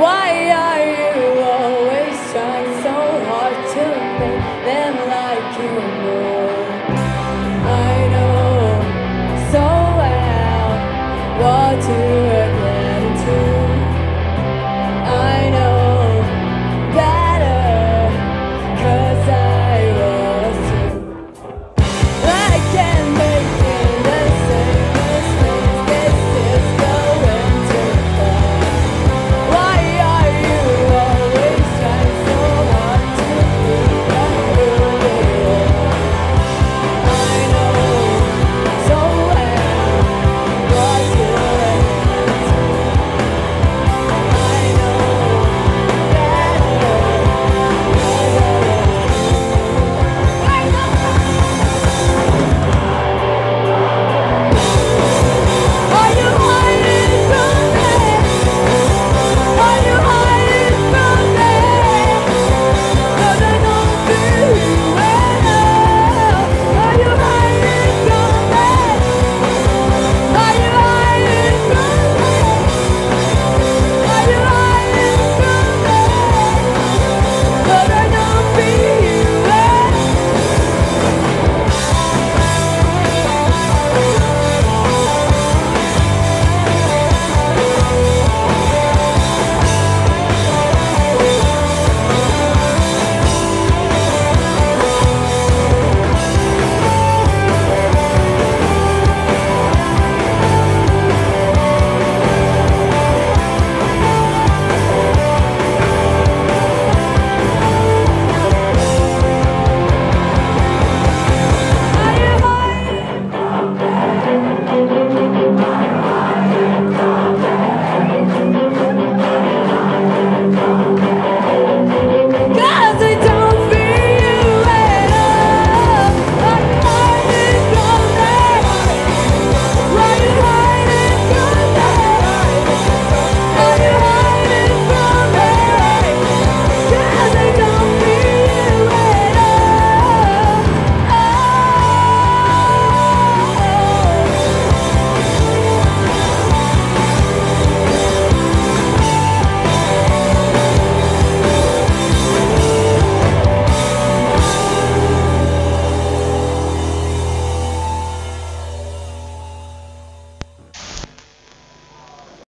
Why?